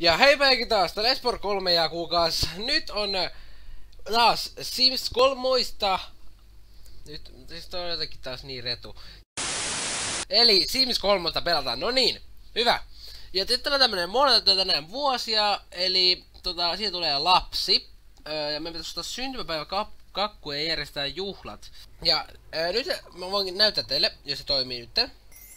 Ja hei päiväkin taas, täällä Espor 3 ja kuukaus. Nyt on äh, taas Sims 3. Nyt, siis on jotenkin taas niin retu. Eli Sims 3 pelataan, no niin, hyvä. Ja sitten on tämmönen monelta tänään vuosia, eli tota, siitä tulee lapsi. Öö, ja me pitäisi ottaa syntymäpäivä kap kakku ja järjestää juhlat. Ja öö, nyt mä voin näyttää teille, jos se toimii nyt. Okei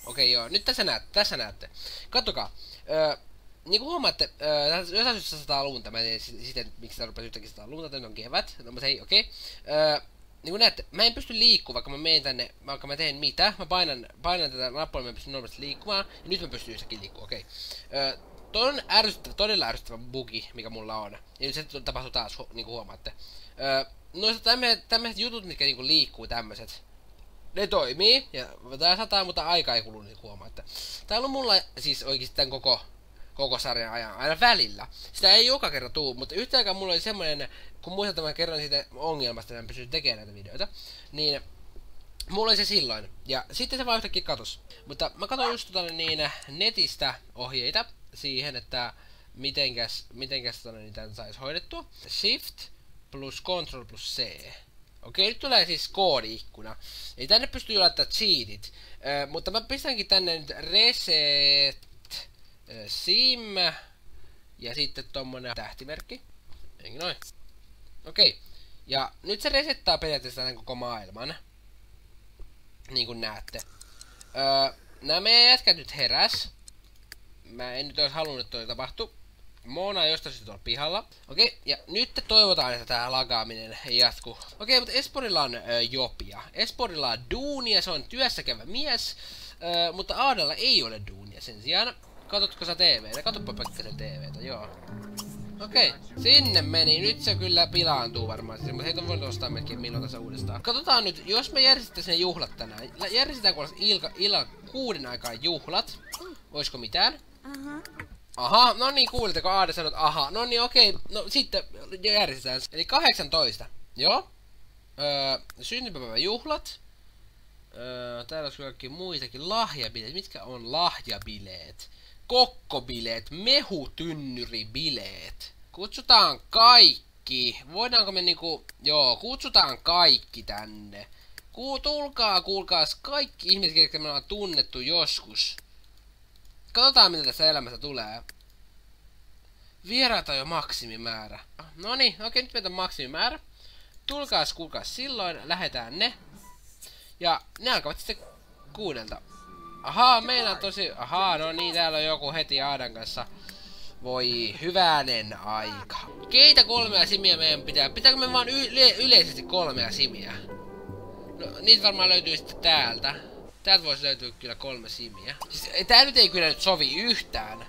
okay, joo, nyt tässä näette, tässä näette. Kattokaa. Öö, niin kuin huomaatte, jossain syystä sataa lunta, mä en tiedä sitten, miksi tää rupesi yhtäkkiä sataa lunta, nyt on kevät, no mutta hei, okei. Okay. Niin kuin näette, mä en pysty liikkumaan, vaikka mä menen tänne, vaikka mä teen mitä, mä painan, painan tätä nappulaa, mä pystyn normaalisti liikkumaan, ja nyt mä pystyn yhtäkkiä liikkumaan, okei. Okay. Tuo on ärsyttävä, todella ärsyttävä bugi, mikä mulla on. Ja nyt se tapahtuu taas, niin kuin huomaatte. Öö, noista tämmöiset, tämmöiset jutut, mitkä niinku liikkuu tämmöiset. Ne toimii, ja tää sataa, mutta aika ei kulu, niin huomaatte. Täällä on mulla siis oikeesti tän koko koko sarjan ajan, aina välillä. Sitä ei joka kerta tuu, mutta yhtä aikaa mulla oli semmoinen, kun muistan tämän kerran siitä ongelmasta, että mä pystyn tekemään näitä videoita, niin mulla oli se silloin. Ja sitten se vaan yhtäkkiä katos. Mutta mä katsoin just tota niin netistä ohjeita siihen, että mitenkäs, mitenkäs tota, niin tämän sais hoidettua. Shift plus Control plus C. Okei, nyt tulee siis koodi-ikkuna. Ei tänne pystyy laittamaan cheatit. Ö, mutta mä pistänkin tänne nyt reset sim ja sitten tommonen tähtimerkki. Eikö noin? Okei. Ja nyt se resettaa periaatteessa tämän koko maailman. Niin kuin näette. Öö, nämä meidän jätkät nyt heräs. Mä en nyt olisi halunnut, että toi tapahtuu. Moona jostain syystä tuolla pihalla. Okei, ja nyt toivotaan, että tää lagaaminen jatkuu. Okei, okay, mutta Esporilla on ö, jopia. Esporilla on duunia, se on työssäkävä mies. Ö, mutta Aadalla ei ole duunia sen sijaan. Katotko sä TVtä? Katoppa Pekkasen TVtä, joo. Okei, okay. sinne meni. Nyt se kyllä pilaantuu varmaan. Siis, mutta heitä on voinut ostaa melkein milloin tässä uudestaan. Katsotaan nyt, jos me järjestettäisiin ne juhlat tänään. Järjestetäänkö ilka, illan kuuden aikaan juhlat? Oisko mitään? Aha. Aha, no niin, kuulitteko Aade sanoi, aha. No niin, okei. Okay. No sitten järjestetään. Eli 18. Joo. Öö, syntymäpäivän juhlat. Öö, täällä olisi kaikki muitakin lahjabileet. Mitkä on lahjabileet? Kokkobileet, mehutynnyribileet. Kutsutaan kaikki. Voidaanko me niinku... Joo, kutsutaan kaikki tänne. Ku, tulkaa, kuulkaas, kaikki ihmiset, jotka me ollaan tunnettu joskus. Katsotaan, mitä tässä elämässä tulee. Vieraita jo maksimimäärä. No niin, okei, nyt meitä on maksimimäärä. Tulkaas, kuulkaas, silloin lähetään ne. Ja ne alkavat sitten kuudelta. Ahaa, meillä on tosi... Ahaa, no niin, täällä on joku heti Aadan kanssa. Voi hyvänen aika. Keitä kolmea simiä meidän pitää? Pitääkö me vaan yle yleisesti kolmea simiä? No, niitä varmaan löytyy sitten täältä. Täältä voisi löytyä kyllä kolme simiä. Siis, tää nyt ei kyllä nyt sovi yhtään.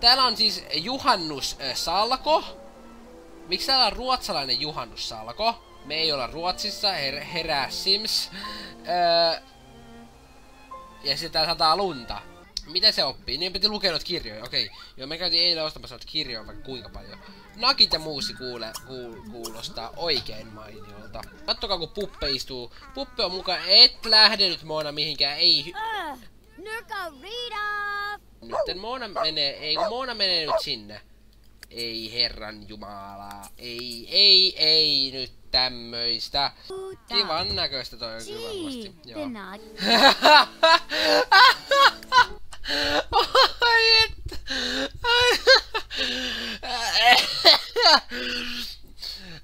Täällä on siis Juhannus äh, Salko. Miksi täällä on ruotsalainen Juhannus Salko? Me ei olla Ruotsissa, her herää Sims. Öö, ja sitten sataa lunta. Mitä se oppii? Niin piti lukenut kirjoja, okei. Okay. Joo, me käytiin eilen ostamassa noita kirjoja vaikka kuinka paljon. Nakit ja muusi kuule, kuul, kuulostaa oikein mainiolta. Kattokaa kun Puppe istuu. Puppe on mukaan, et lähde nyt Moona mihinkään, ei... Uh, Nyt Moona menee, ei kun Moona menee nyt sinne. Ei herran jumala, ei, ei, ei nyt tämmöistä. Kivan näköistä toi on kyllä varmasti. Joo. Ai et.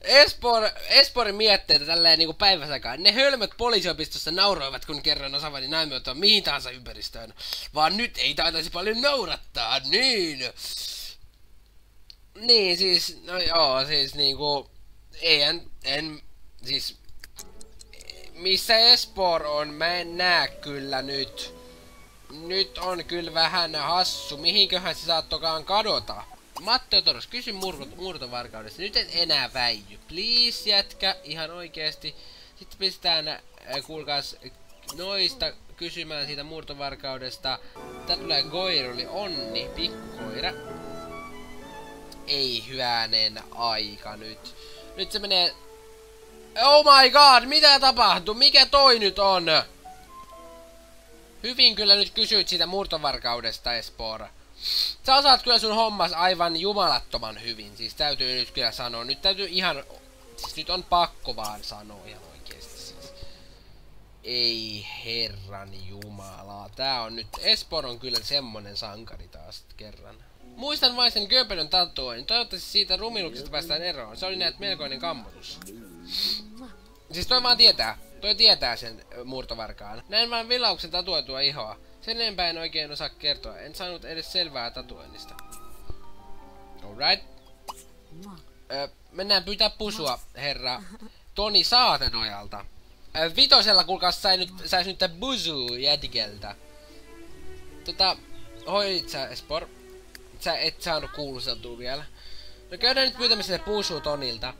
Espor, Esporin mietteitä tälleen niinku päiväsäkään. Ne hölmöt poliisiopistossa nauroivat, kun kerran osaavat naimiota mihin tahansa ympäristöön. Vaan nyt ei taitaisi paljon naurattaa, niin. Niin, siis, no joo, siis niinku, en, en, siis, missä Espor on, mä en näe kyllä nyt. Nyt on kyllä vähän hassu, mihinköhän se saattokaan kadota. Matteo Toros, kysy murto, murtovarkaudesta. Nyt et enää väijy. Please, jätkä, ihan oikeesti. Sitten pistetään, äh, kuulkaas, noista kysymään siitä murtovarkaudesta. Tää tulee Goiruli, onni, pikkukoira ei hyvänen aika nyt. Nyt se menee... Oh my god, mitä tapahtuu? Mikä toi nyt on? Hyvin kyllä nyt kysyit siitä murtovarkaudesta, Espora. Sä osaat kyllä sun hommas aivan jumalattoman hyvin, siis täytyy nyt kyllä sanoa. Nyt täytyy ihan, siis nyt on pakko vaan sanoa ihan oikeesti siis. Ei herran jumala. Tää on nyt, Espor on kyllä semmonen sankari taas kerran. Muistan vain sen Göbelön tatuoin. Toivottavasti siitä rumiluksesta päästään eroon. Se oli näet melkoinen kammotus. Siis toi vaan tietää. Toi tietää sen murtovarkaan. Näin vain vilauksen tatuoitua ihoa. Sen enempää en oikein osaa kertoa. En saanut edes selvää tatuoinnista. Alright. Ö, mennään pyytää pusua, herra Toni Saatenojalta. Ö, vitosella kuulkaas sai nyt, sais nyt busu jätikeltä. Tota, hoidit sä, Espor? Sä et saanut kuuluseltua vielä. No käydään nyt pyytämässä se pusu Tonilta.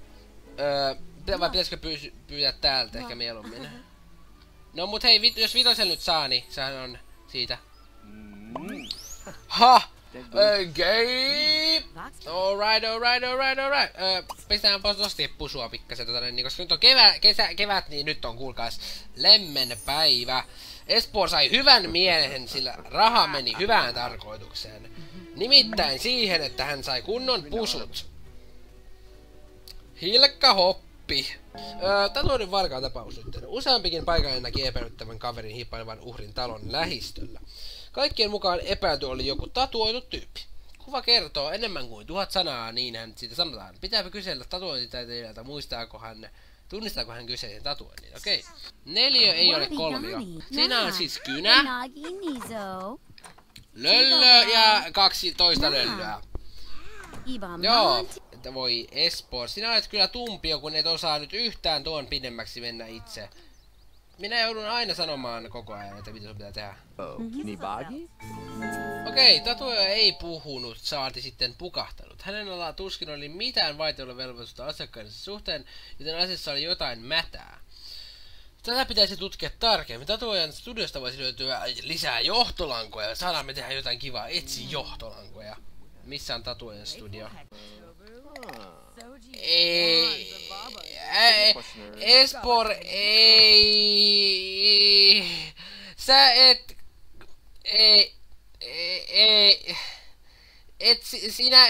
Öö, vai pitäisikö pyy pyytää täältä ehkä mieluummin? No mut hei, vit jos vitosel nyt saa, niin sehän on siitä. Ha! Okei! Alright, alright, alright, alright. Öö, pistetään tosti pusua pikkasen tota niin, koska nyt on kevä, kesä, kevät, niin nyt on kuulkaas lemmen päivä. Espoo sai hyvän miehen, sillä raha meni hyvään tarkoitukseen. Nimittäin siihen, että hän sai kunnon pusut. Hilkka Hoppi. Öö, talouden varkaan tapaus nyt. Useampikin paikallinen näki epäilyttävän kaverin hiippailevan uhrin talon lähistöllä. Kaikkien mukaan epäilty oli joku tatuoitu tyyppi. Kuva kertoo enemmän kuin tuhat sanaa, niin hän siitä sanotaan. Pitääpä kysellä tatuointitaiteilijältä, muistaako hän, tunnistaako hän kyseisen tatuoinnin. Okei. Neliö ei ole kolmio. Siinä on siis kynä, löllö ja kaksi toista löllyä. Joo, että voi Espoo. Sinä olet kyllä tumpio, kun et osaa nyt yhtään tuon pidemmäksi mennä itse. Minä joudun aina sanomaan koko ajan, että mitä sun pitää tehdä. Oh, Nibagi? Okei, tatuoja ei puhunut, saati sitten pukahtanut. Hänen alaa tuskin oli mitään vaitiolovelvollisuutta asiakkaiden suhteen, joten asiassa oli jotain mätää. Tätä pitäisi tutkia tarkemmin. Tatuojan studiosta voisi löytyä lisää johtolankoja. Saadaan me tehdä jotain kivaa. Etsi johtolankoja. Missä on tatuojan studio? Ei... Ei... Espor ei... Sä et... Ei... sinä,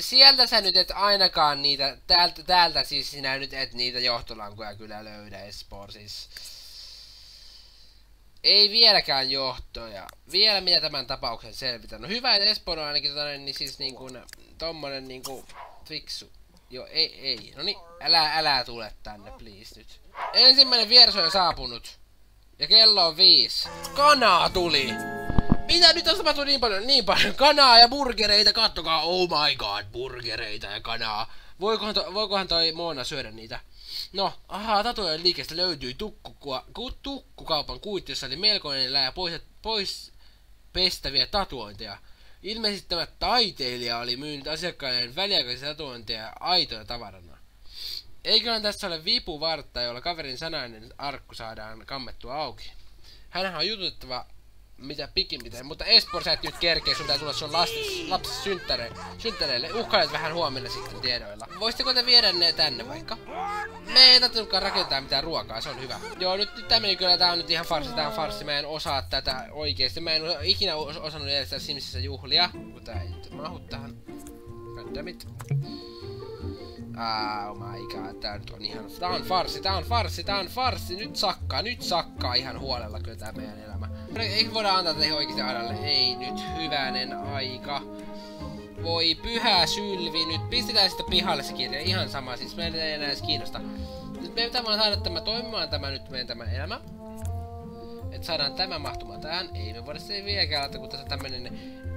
sieltä sä nyt et ainakaan niitä, täältä, täältä siis sinä nyt et niitä johtolankoja kyllä löydä Espor siis. Ei vieläkään johtoja. Vielä mitä tämän tapauksen selvitän. No hyvä, että Espor on ainakin tota, niin siis niin kuin, tommonen niinku fiksu. Joo, ei, ei. No niin, älä, älä tule tänne, please nyt. Ensimmäinen vieras on saapunut. Ja kello on viisi. Kanaa tuli! Mitä nyt on tapahtunut niin paljon? Niin paljon kanaa ja burgereita, kattokaa, oh my god, burgereita ja kanaa. Voikohan, to, voikohan toi Moona syödä niitä? No, ahaa, tatuojen liikestä löytyi tukkukua, ku, tukkukaupan kuitti, jossa oli melkoinen lää pois, pois pestäviä tatuointeja. Ilmeisesti tämä taiteilija oli myynyt asiakkailleen väliaikaisia tatuointeja aitoja tavarana. Eiköhän tässä ole vipuvartta, jolla kaverin sanainen arkku saadaan kammettua auki. Hänhän on jututettava mitä pikimmiten, mutta Espor sä et nyt kerkeä, sun tulla sun lapsi, lapsi synttäre, synttäreille. Uhkailet vähän huomenna sitten tiedoilla. Voisitteko te viedä ne tänne vaikka? Me ei tarvitsekaan rakentaa mitään ruokaa, se on hyvä. Joo, nyt, nyt tää meni kyllä, tää on nyt ihan farsi, tää on farsi. Mä en osaa tätä oikeesti. Mä en ikinä osannut järjestää Simsissä juhlia, tää ei nyt mahu tähän. Goddammit. Ah, oh my god, tää nyt on ihan... Tää on farsi, tää on farsi, tää on farsi. Nyt sakkaa, nyt sakkaa ihan huolella kyllä tää meidän elämä. Ei voida antaa tätä oikeesti adalle. Ei nyt, hyvänen aika. Voi pyhä sylvi, nyt pistetään sitten pihalle se kirja. Ihan sama, siis meidän ei enää edes kiinnosta. Nyt meidän pitää vaan saada tämä toimimaan, tämä nyt meidän tämä elämä. Että saadaan tämä mahtumaan tähän. Ei me voida se vieläkään laittaa, kun tässä on tämmönen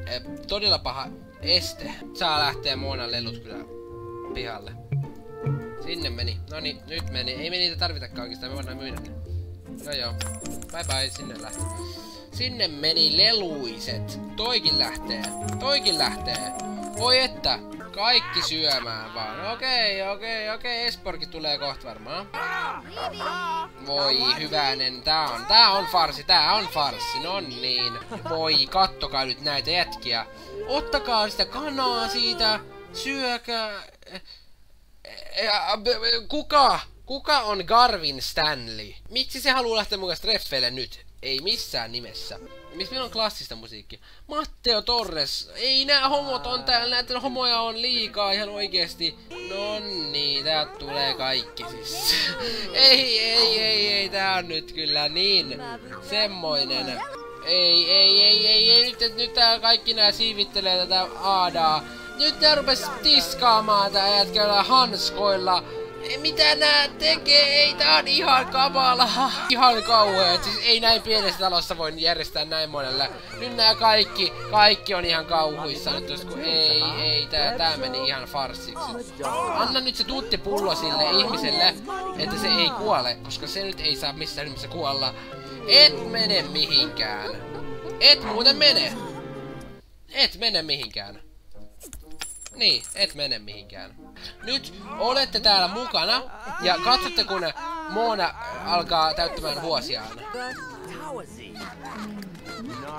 eh, todella paha este. Saa lähteä Moonan lelut kyllä pihalle. Sinne meni. No niin, nyt meni. Ei me niitä tarvitakaan oikeastaan, me voidaan myydä ne. Joo joo. Bye bye, sinne lähti. Sinne meni leluiset. Toikin lähtee. Toikin lähtee. Voi että. Kaikki syömään vaan. Okei, okei, okei. Esporkin tulee kohta varmaan. Voi hyvänen. Tää on, tää on farsi, tää on farsi. No niin. Voi, kattokaa nyt näitä jätkiä. Ottakaa sitä kanaa siitä. Syökää. Kuka? Kuka on Garvin Stanley? Miksi se haluaa lähteä mukaan treffeille nyt? Ei missään nimessä. Missä meillä on klassista musiikkia? Matteo Torres. Ei nää homot on täällä, näitä homoja on liikaa ihan oikeesti. No niin, täältä tulee kaikki siis. ei, ei, ei, ei, tää on nyt kyllä niin semmoinen. Ei, ei, ei, ei, ei, nyt, nyt tää kaikki nää siivittelee tätä aadaa. Nyt tää rupes tiskaamaan tää jätkällä hanskoilla. Mitä nää tekee? Ei tää on ihan kamala. Ihan kauhea. Siis ei näin pienessä talossa voi järjestää näin monelle. Nyt nää kaikki, kaikki on ihan kauhuissa nyt jos kun ei, ei, tää, tää meni ihan farsiksi. Anna nyt se tuttipullo sille ihmiselle, että se ei kuole, koska se nyt ei saa missään nimessä kuolla. Et mene mihinkään. Et muuten mene. Et mene mihinkään. Niin, et mene mihinkään. Nyt olette täällä mukana ja katsotte kun Moona alkaa täyttämään vuosiaan.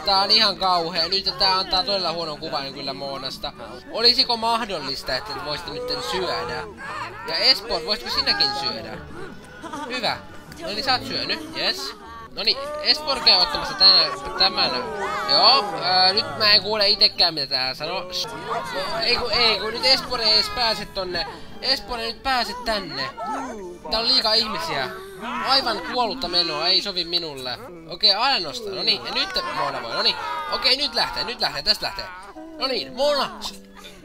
Tää on ihan kauhea. Nyt tää antaa todella huonon kuvan kyllä Moonasta. Olisiko mahdollista, että voisitte nyt syödä? Ja Esport, voisitko sinäkin syödä? Hyvä. No niin, sä oot syönyt. Yes. No niin, Esporke on ottamassa tänään, tämän. Joo, ää, nyt mä en kuule itekään mitä tää sanoo. Ei kun, ei kun, nyt Espore ei edes pääse tonne. Espore nyt pääse tänne. Tää on liikaa ihmisiä. Aivan kuollutta menoa, ei sovi minulle. Okei, okay, aina nostaa. No niin, ja nyt Mona voi. No niin. Okei, okay, nyt lähtee, nyt lähtee, tästä lähtee. No niin, Mona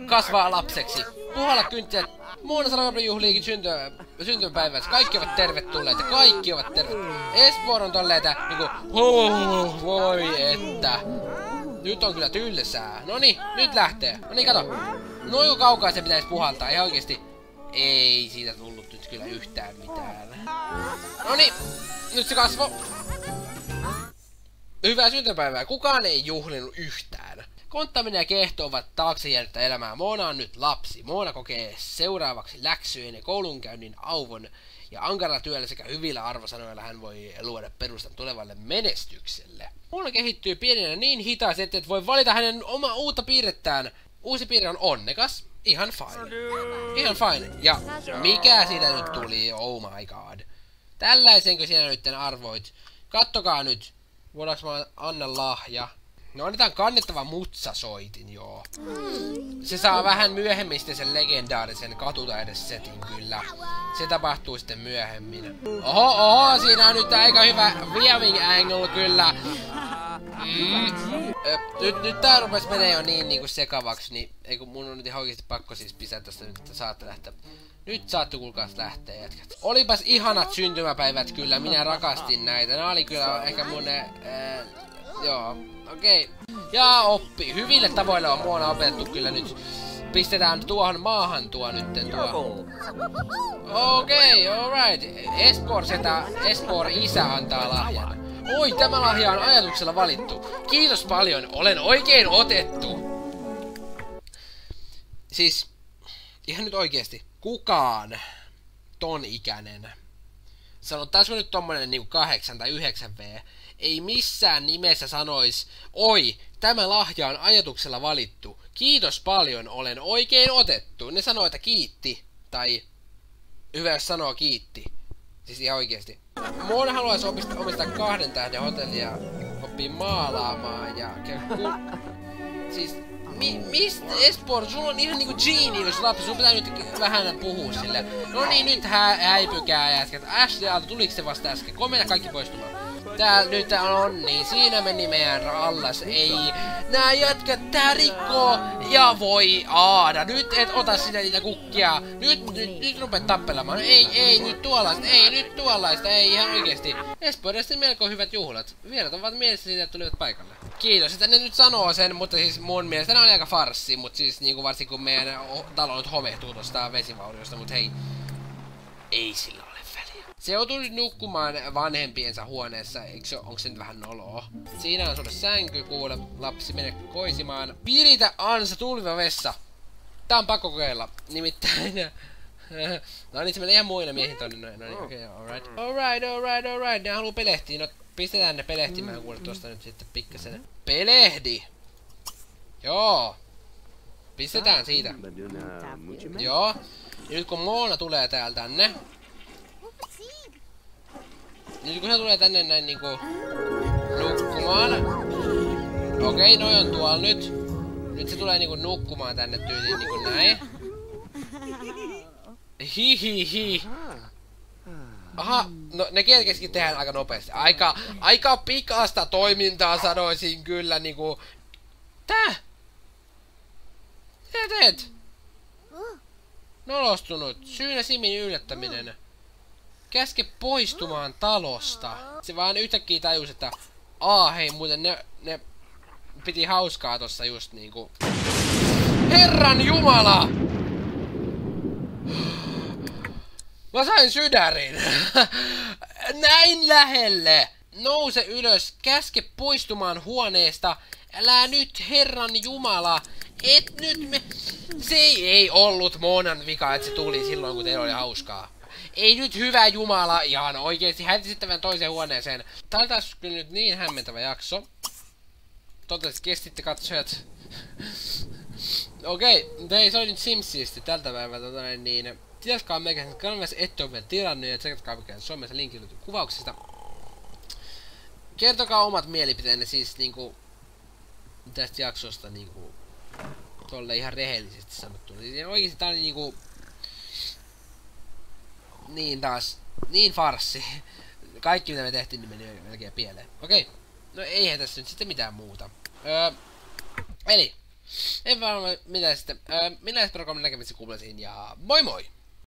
kasvaa lapseksi. Puhalla kynttilät Muuna Salvador juhliikin synty, syntymäpäivässä. Kaikki ovat tervetulleita. Kaikki ovat tervetulleita. Esport on tolleita niinku... Huh, voi että. Nyt on kyllä tylsää. Noni, nyt lähtee. Noni, kato. Noin kaukaa se pitäisi puhaltaa. Ihan oikeesti. Ei siitä tullut nyt kyllä yhtään mitään. Noni, nyt se kasvo. Hyvää syntymäpäivää. Kukaan ei juhlinut yhtään. Konttaminen ja Kehto ovat taakse jäänyttä elämää. Moona on nyt lapsi. Moona kokee seuraavaksi läksyjen ja koulunkäynnin auvon ja ankaralla työllä sekä hyvillä arvosanoilla hän voi luoda perustan tulevalle menestykselle. Moona kehittyy pienenä niin hitaasti, että et voi valita hänen oma uutta piirrettään. Uusi piirre on onnekas. Ihan fine. Ihan fine. Ja mikä siitä nyt tuli? Oh my god. Tällaisenko sinä nyt arvoit? Kattokaa nyt. Voidaanko mä anna lahja? No annetaan kannettava mutsasoitin, joo. Se saa vähän myöhemmin sitten sen legendaarisen setin kyllä. Se tapahtuu sitten myöhemmin. Oho, oho, siinä on nyt aika hyvä viewing angle kyllä. Mm. Nyt, nyt tää rupes menee jo niin niinku sekavaksi, niin ei kun mun on nyt ihan oikeesti pakko siis pisää tästä nyt, että saatte lähteä. Nyt saatte kuulkaas lähteä jätkät. Olipas ihanat syntymäpäivät kyllä, minä rakastin näitä. Nämä oli kyllä ehkä mun... Äh, joo, Okei. Okay. Ja oppi. Hyville tavoille on muona opetettu kyllä nyt. Pistetään tuohon maahan tuo nytten tuo. Okei, okay, alright. Espor setä, Espor isä antaa lahjan. Oi, tämä lahja on ajatuksella valittu. Kiitos paljon, olen oikein otettu. Siis, ihan nyt oikeesti, kukaan ton ikäinen, sanotaanko nyt tommonen niinku 8 tai 9 V, ei missään nimessä sanois, oi, tämä lahja on ajatuksella valittu. Kiitos paljon, olen oikein otettu. Ne sanoo, että kiitti. Tai hyvä, jos sanoo kiitti. Siis ihan oikeesti. Mona haluaisi omistaa, omistaa kahden tähden hotellia, oppii maalaamaan ja ku... Siis mi, mistä Esport, sulla on ihan niinku genius lapsi, sun pitää nyt vähän puhua sille. No niin, nyt hä, häipykää jätkät. Ashley Aalto, tuliko se vasta äsken? Komea kaikki poistumaan. Tää nyt on niin, siinä meni meidän allas, ei. Nää jätkät tää rikkoo ja voi aada. Nyt et ota sinä niitä kukkia. Nyt, nyt, nyt rupet tappelemaan. Ei, ei, nyt tuollaista, ei, nyt tuollaista, ei ihan oikeesti. Espoiresti melko hyvät juhlat. Vierat ovat mielessä siitä, että tulivat paikalle. Kiitos, että ne nyt sanoo sen, mutta siis mun mielestä ne on aika farssi, mutta siis niinku varsinkin kun meidän talo nyt homehtuu tosta vesivauriosta, mut hei. Ei sillä se joutuu nukkumaan vanhempiensa huoneessa, eikö se, onko se nyt vähän noloa? Siinä on sulle sänky, kuule, lapsi, mene koisimaan. Viritä ansa tulviva vessa. Tää on pakko kokeilla. Nimittäin... no niin, se menee ihan muille miehin tonne. No, no niin, okei, okay, alright. Alright, alright, alright. Ne haluu pelehtiä. No, pistetään ne pelehtimään kuule tosta nyt sitten pikkasen. Pelehdi! Joo. Pistetään siitä. Joo. Ja nyt kun Moona tulee täältä tänne, nyt kun se tulee tänne näin niinku nukkumaan, Okei, okay, noi on tuolla nyt. Nyt se tulee niinku nukkumaan tänne tyyliin niinku näin. Hihihi. Aha, no ne kerkeskin tehdään aika nopeasti. Aika, aika pikasta toimintaa sanoisin kyllä niinku... Tää? Mitä teet? Nolostunut. Syynä Simin yllättäminen. Käske poistumaan talosta. Se vaan yhtäkkiä tajus, että... Aa, hei, muuten ne, ne piti hauskaa tossa just niinku... Herran Jumala! Mä sain sydärin! Näin lähelle! Nouse ylös, käske poistumaan huoneesta. Älä nyt, Herran Jumala! Et nyt me... Se ei, ollut Monan vika, että se tuli silloin, kun teillä oli hauskaa. Ei nyt hyvä Jumala, ihan oikeesti hätisittävän toiseen huoneeseen. Tää taas kyllä nyt niin hämmentävä jakso. Toivottavasti kestitte katsojat. Okei, okay, se oli nyt Simsisti tältä päivältä, tota niin... Tilaskaa meikä kanavassa, ette ole vielä tilannut ja tsekatkaa mikä Suomessa linkki löytyy kuvauksista. Kertokaa omat mielipiteenne siis niinku tästä jaksosta niinku tolle ihan rehellisesti sanottu. Niin oikeesti tää oli niinku niin taas, niin farssi. Kaikki mitä me tehtiin, niin meni melkein pieleen. Okei, no eihän tässä nyt sitten mitään muuta. Öö, eli, en varmaan mitä sitten. Öö, minä Esperon näkemistä kuulesin ja moi moi!